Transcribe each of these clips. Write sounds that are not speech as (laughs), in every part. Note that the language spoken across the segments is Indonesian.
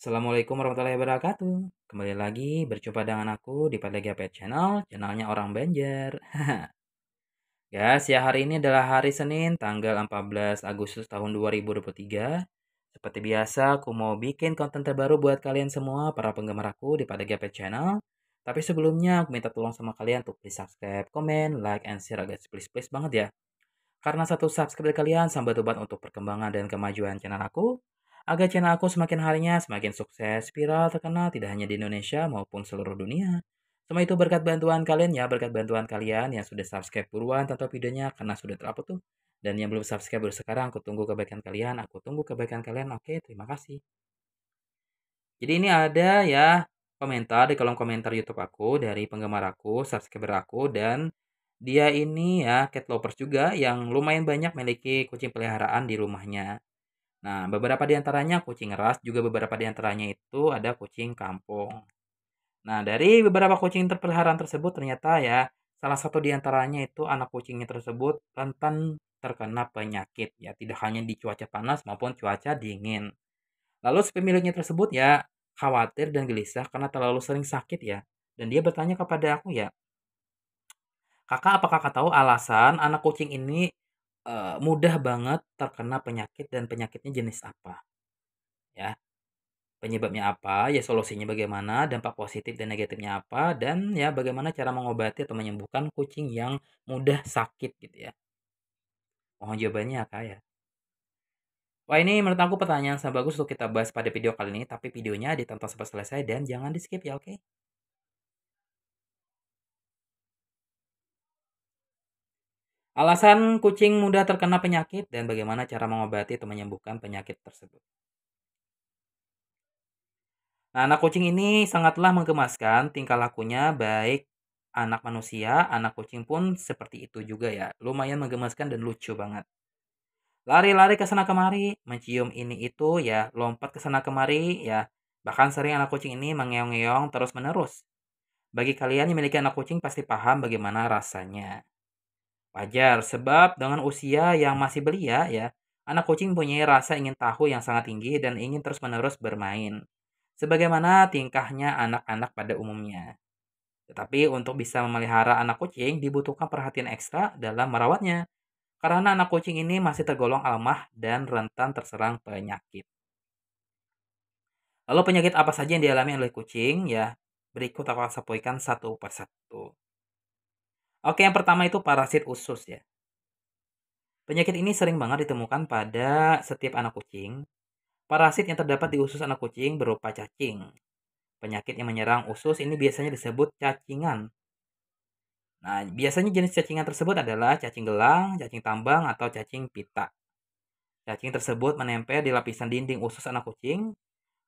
Assalamualaikum warahmatullahi wabarakatuh. Kembali lagi berjumpa dengan aku di Padega Pet Channel, channelnya orang Banjar. (laughs) Guys, ya hari ini adalah hari Senin, tanggal 14 Agustus tahun 2023. Seperti biasa, aku mau bikin konten terbaru buat kalian semua, para penggemar aku di Padega Pet Channel. Tapi sebelumnya, aku minta tolong sama kalian untuk please subscribe, komen, like, and share guys. Please-please banget ya. Karena satu subscribe kalian sampai obat untuk perkembangan dan kemajuan channel aku, agar channel aku semakin harinya semakin sukses, viral, terkenal tidak hanya di Indonesia maupun seluruh dunia. Semua itu berkat bantuan kalian ya, berkat bantuan kalian yang sudah subscribe buruan tonton videonya karena sudah terupload tuh. Dan yang belum subscribe baru sekarang, aku tunggu kebaikan kalian, aku tunggu kebaikan kalian. Oke, terima kasih. Jadi ini ada ya komentar di kolom komentar YouTube aku dari penggemar aku, subscriber aku dan dia ini ya cat lovers juga yang lumayan banyak memiliki kucing peliharaan di rumahnya. Nah, beberapa di antaranya kucing ras, juga beberapa di antaranya itu ada kucing kampung. Nah, dari beberapa kucing terpeliharaan tersebut ternyata ya salah satu di antaranya itu anak kucingnya tersebut rentan terkena penyakit ya, tidak hanya di cuaca panas maupun cuaca dingin. Lalu si pemiliknya tersebut ya khawatir dan gelisah karena terlalu sering sakit ya. Dan dia bertanya kepada aku ya, Kakak, apakah kakak tahu alasan anak kucing ini, mudah banget terkena penyakit dan penyakitnya jenis apa? Ya, penyebabnya apa, ya solusinya bagaimana, dampak positif dan negatifnya apa, dan ya bagaimana cara mengobati atau menyembuhkan kucing yang mudah sakit gitu ya. Mohon jawabannya ya, Kak, ya. Wah, ini menurut aku pertanyaan sangat bagus untuk kita bahas pada video kali ini, tapi videonya ditonton sampai selesai dan jangan di-skip ya, oke? Alasan kucing mudah terkena penyakit dan bagaimana cara mengobati atau menyembuhkan penyakit tersebut. Nah, anak kucing ini sangatlah menggemaskan tingkah lakunya baik anak manusia, anak kucing pun seperti itu juga ya. Lumayan menggemaskan dan lucu banget. Lari-lari ke sana kemari, mencium ini itu ya, lompat ke sana kemari ya. Bahkan sering anak kucing ini mengeong-ngeong terus-menerus. Bagi kalian yang memiliki anak kucing pasti paham bagaimana rasanya. Wajar, sebab dengan usia yang masih belia ya, anak kucing punya rasa ingin tahu yang sangat tinggi dan ingin terus-menerus bermain. Sebagaimana tingkahnya anak-anak pada umumnya. Tetapi untuk bisa memelihara anak kucing dibutuhkan perhatian ekstra dalam merawatnya. Karena anak kucing ini masih tergolong lemah dan rentan terserang penyakit. Lalu penyakit apa saja yang dialami oleh kucing? Ya, berikut aku akan sampaikan satu persatu. Oke, yang pertama itu parasit usus ya. Penyakit ini sering banget ditemukan pada setiap anak kucing. Parasit yang terdapat di usus anak kucing berupa cacing. Penyakit yang menyerang usus ini biasanya disebut cacingan. Nah, biasanya jenis cacingan tersebut adalah cacing gelang, cacing tambang, atau cacing pita. Cacing tersebut menempel di lapisan dinding usus anak kucing.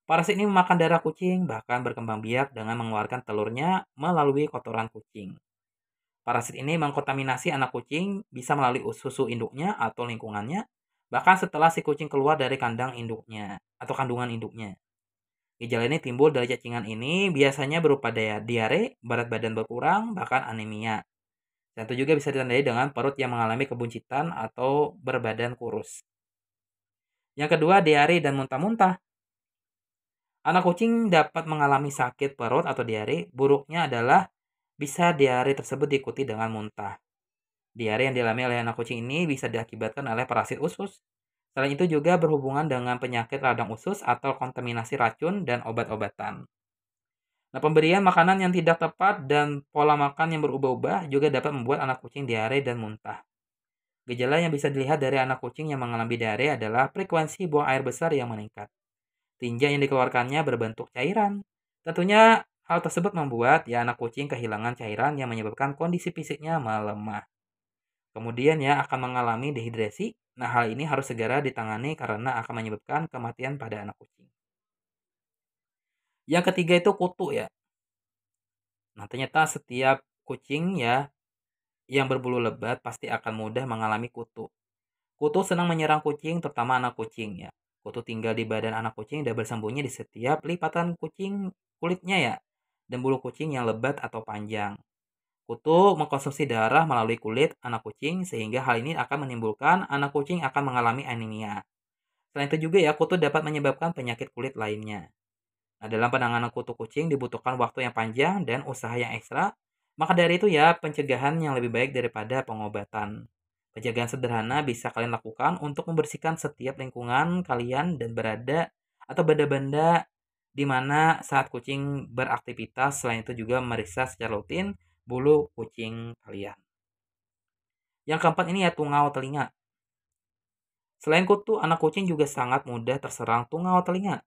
Parasit ini memakan darah kucing, bahkan berkembang biak dengan mengeluarkan telurnya melalui kotoran kucing. Parasit ini mengkontaminasi anak kucing bisa melalui susu induknya atau lingkungannya, bahkan setelah si kucing keluar dari kandang induknya atau kandungan induknya. Gejala ini timbul dari cacingan ini biasanya berupa daya diare, berat badan berkurang, bahkan anemia. Dan juga bisa ditandai dengan perut yang mengalami kebuncitan atau berbadan kurus. Yang kedua, diare dan muntah-muntah. Anak kucing dapat mengalami sakit perut atau diare. Buruknya adalah bisa diare tersebut diikuti dengan muntah. Diare yang dialami oleh anak kucing ini bisa diakibatkan oleh parasit usus. Selain itu juga berhubungan dengan penyakit radang usus atau kontaminasi racun dan obat-obatan. Nah, pemberian makanan yang tidak tepat dan pola makan yang berubah-ubah juga dapat membuat anak kucing diare dan muntah. Gejala yang bisa dilihat dari anak kucing yang mengalami diare adalah frekuensi buang air besar yang meningkat. Tinja yang dikeluarkannya berbentuk cairan. Tentunya Hal tersebut membuat ya anak kucing kehilangan cairan yang menyebabkan kondisi fisiknya melemah. Kemudian ya akan mengalami dehidrasi. Nah, hal ini harus segera ditangani karena akan menyebabkan kematian pada anak kucing. Yang ketiga itu kutu ya. Nah, ternyata setiap kucing ya yang berbulu lebat pasti akan mudah mengalami kutu. Kutu senang menyerang kucing, terutama anak kucing ya. Kutu tinggal di badan anak kucing dan bersembunyi di setiap lipatan kucing kulitnya ya dan bulu kucing yang lebat atau panjang. Kutu mengkonsumsi darah melalui kulit anak kucing sehingga hal ini akan menimbulkan anak kucing akan mengalami anemia. Selain itu juga ya, kutu dapat menyebabkan penyakit kulit lainnya. Nah, dalam penanganan kutu kucing dibutuhkan waktu yang panjang dan usaha yang ekstra. Maka dari itu ya, pencegahan yang lebih baik daripada pengobatan. Pencegahan sederhana bisa kalian lakukan untuk membersihkan setiap lingkungan kalian dan berada atau benda-benda di mana saat kucing beraktivitas. Selain itu juga meriksa secara rutin bulu kucing kalian. Yang keempat ini ya tungau telinga. Selain kutu, anak kucing juga sangat mudah terserang tungau telinga.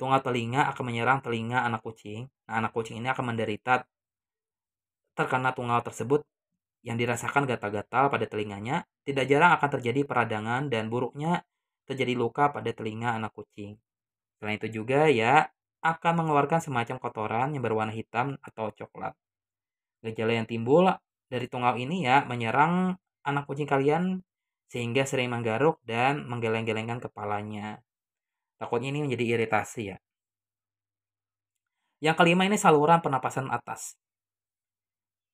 Tungau telinga akan menyerang telinga anak kucing. Nah, anak kucing ini akan menderita terkena tungau tersebut yang dirasakan gatal-gatal pada telinganya, tidak jarang akan terjadi peradangan dan buruknya terjadi luka pada telinga anak kucing. Selain itu juga ya akan mengeluarkan semacam kotoran yang berwarna hitam atau coklat. Gejala yang timbul dari tungau ini ya menyerang anak kucing kalian sehingga sering menggaruk dan menggeleng-gelengkan kepalanya. Takutnya ini menjadi iritasi ya. Yang kelima ini saluran pernapasan atas.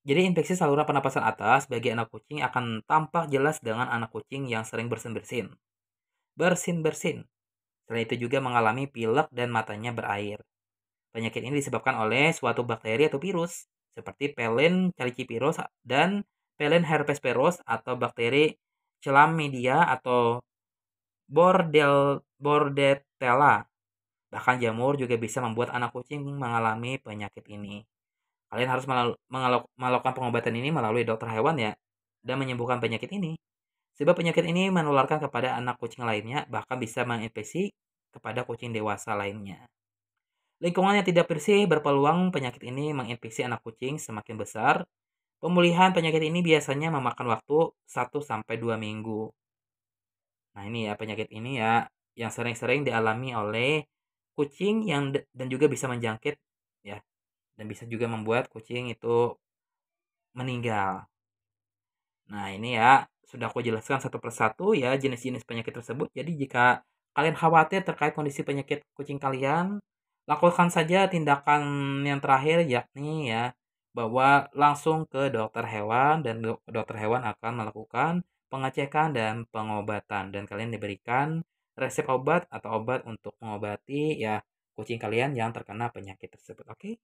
Jadi infeksi saluran pernapasan atas bagi anak kucing akan tampak jelas dengan anak kucing yang sering bersin-bersin. Bersin-bersin. Selain itu juga mengalami pilek dan matanya berair. Penyakit ini disebabkan oleh suatu bakteri atau virus seperti Pelen calicivirus dan Pelen herpesperos atau bakteri Chlamydia atau Bordel Bordetella. Bahkan jamur juga bisa membuat anak kucing mengalami penyakit ini. Kalian harus melakukan pengobatan ini melalui dokter hewan ya dan menyembuhkan penyakit ini. Sebab penyakit ini menularkan kepada anak kucing lainnya bahkan bisa menginfeksi kepada kucing dewasa lainnya. Lingkungan yang tidak bersih berpeluang penyakit ini menginfeksi anak kucing semakin besar. Pemulihan penyakit ini biasanya memakan waktu 1 sampai 2 minggu. Nah, ini ya penyakit ini ya yang sering-sering dialami oleh kucing yang dan juga bisa menjangkit ya dan bisa juga membuat kucing itu meninggal. Nah, ini ya sudah aku jelaskan satu persatu ya jenis-jenis penyakit tersebut. Jadi jika kalian khawatir terkait kondisi penyakit kucing kalian, lakukan saja tindakan yang terakhir yakni ya bahwa langsung ke dokter hewan dan dokter hewan akan melakukan pengecekan dan pengobatan dan kalian diberikan resep obat atau obat untuk mengobati ya kucing kalian yang terkena penyakit tersebut. Oke? Okay?